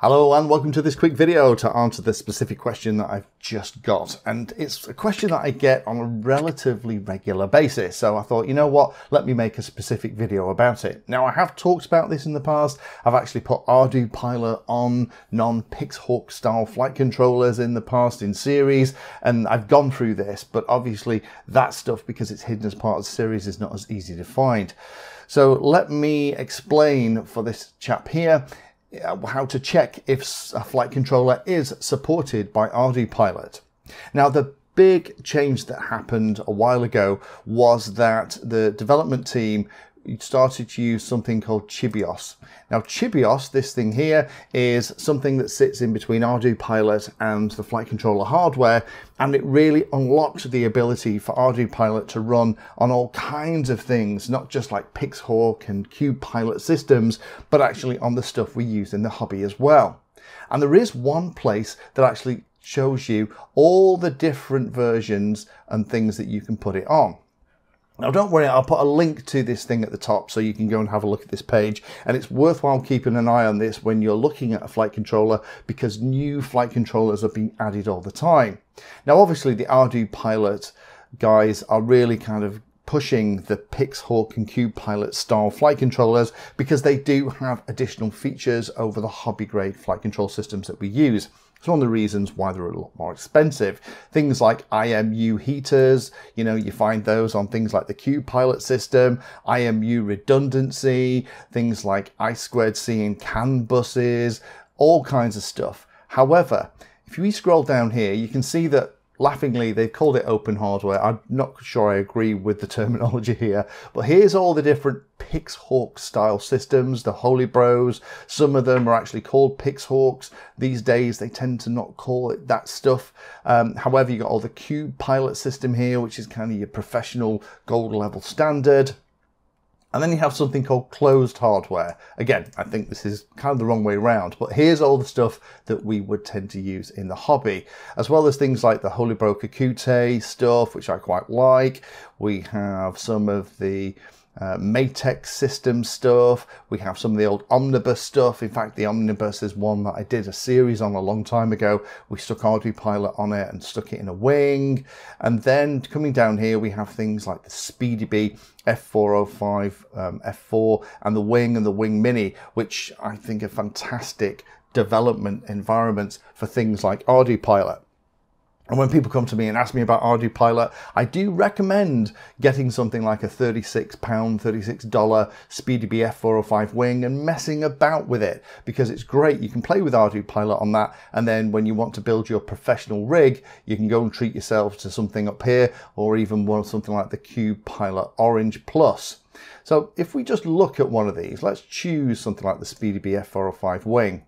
Hello and welcome to this quick video to answer the specific question that I've just got. And it's a question that I get on a relatively regular basis. So I thought, you know what, let me make a specific video about it. Now I have talked about this in the past. I've actually put ArduPilot on non-Pixhawk style flight controllers in the past in series. And I've gone through this, but obviously that stuff, because it's hidden as part of the series, is not as easy to find. So let me explain for this chap here Uh, how to check if a flight controller is supported by ArduPilot. Now the big change that happened a while ago was that the development team started to use something called Chibios. Now Chibios, this thing here, is something that sits in between ArduPilot and the flight controller hardware, and it really unlocks the ability for ArduPilot to run on all kinds of things, not just like Pixhawk and CubePilot systems, but actually on the stuff we use in the hobby as well. And there is one place that actually shows you all the different versions and things that you can put it on. Now don't worry, I'll put a link to this thing at the top so you can go and have a look at this page. And it's worthwhile keeping an eye on this when you're looking at a flight controller because new flight controllers are being added all the time. Now obviously the ArduPilot guys are really kind of pushing the Pixhawk and CubePilot style flight controllers because they do have additional features over the hobby grade flight control systems that we use. It's one of the reasons why they're a lot more expensive. Things like IMU heaters, you know, you find those on things like the CubePilot system, IMU redundancy, things like I squared C and CAN buses, all kinds of stuff. However, if we scroll down here, you can see that laughingly, they've called it open hardware. I'm not sure I agree with the terminology here, but here's all the different Pixhawk style systems, the Holybros. Some of them are actually called Pixhawks. These days, they tend to not call it that stuff. Um, however, you got all the Cube Pilot system here, which is kind of your professional gold level standard. And then you have something called closed hardware. Again, I think this is kind of the wrong way around, but here's all the stuff that we would tend to use in the hobby, as well as things like the Holybro Kakute stuff, which I quite like. We have some of the uh, Matek system stuff. We have some of the old Omnibus stuff. In fact, the Omnibus is one that I did a series on a long time ago. We stuck ArduPilot on it and stuck it in a wing. And then coming down here, we have things like the SpeedyBee F405 um, F4 and the Wing and the Wing Mini, which I think are fantastic development environments for things like ArduPilot. And when people come to me and ask me about ArduPilot, I do recommend getting something like a £36, $36 SpeedyBee F405 wing and messing about with it because it's great. You can play with ArduPilot on that. And then when you want to build your professional rig, you can go and treat yourself to something up here or even one something like the Cube Pilot Orange Plus. So if we just look at one of these, let's choose something like the SpeedyBee F405 wing.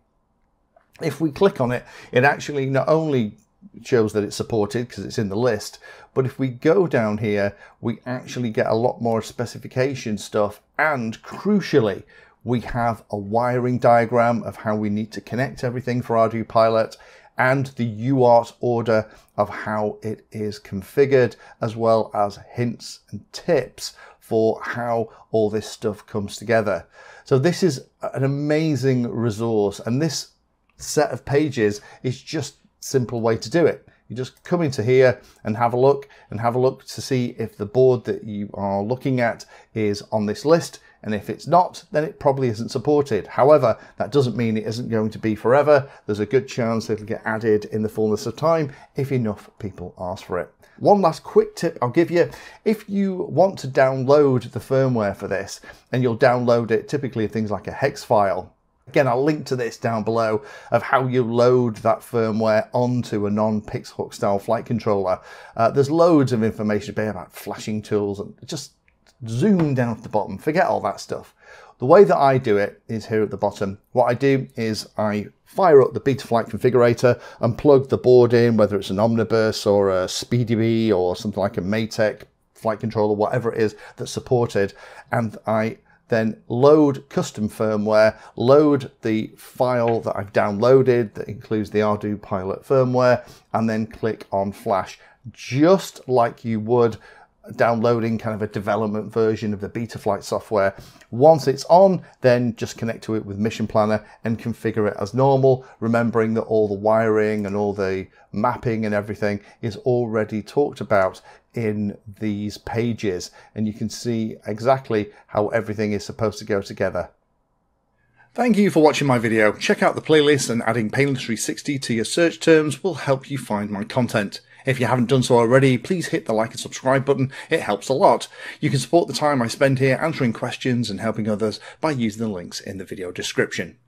If we click on it, it actually not only shows that it's supported because it's in the list. But if we go down here, we actually get a lot more specification stuff. And crucially, we have a wiring diagram of how we need to connect everything for ArduPilot and the UART order of how it is configured, as well as hints and tips for how all this stuff comes together. So this is an amazing resource and this set of pages is just simple way to do it. You just come into here and have a look and have a look to see if the board that you are looking at is on this list. And if it's not, then it probably isn't supported. However, that doesn't mean it isn't going to be forever. There's a good chance it'll get added in the fullness of time if enough people ask for it. One last quick tip I'll give you. If you want to download the firmware for this, and you'll download it typically things like a hex file, Again, I'll link to this down below of how you load that firmware onto a non-Pixhawk style flight controller. Uh, there's loads of information about flashing tools and just zoom down to the bottom, forget all that stuff. The way that I do it is here at the bottom. What I do is I fire up the Betaflight configurator and plug the board in, whether it's an Omnibus or a SpeedyBee or something like a Matek flight controller, whatever it is that's supported, and I then load custom firmware, load the file that I've downloaded that includes the Arduino ArduPilot firmware, and then click on flash, just like you would downloading kind of a development version of the Betaflight software. Once it's on, then just connect to it with Mission Planner and configure it as normal, remembering that all the wiring and all the mapping and everything is already talked about in these pages. And you can see exactly how everything is supposed to go together. Thank you for watching my video. Check out the playlist and adding Painless 360 to your search terms will help you find my content. If you haven't done so already, please hit the like and subscribe button. It helps a lot. You can support the time I spend here answering questions and helping others by using the links in the video description.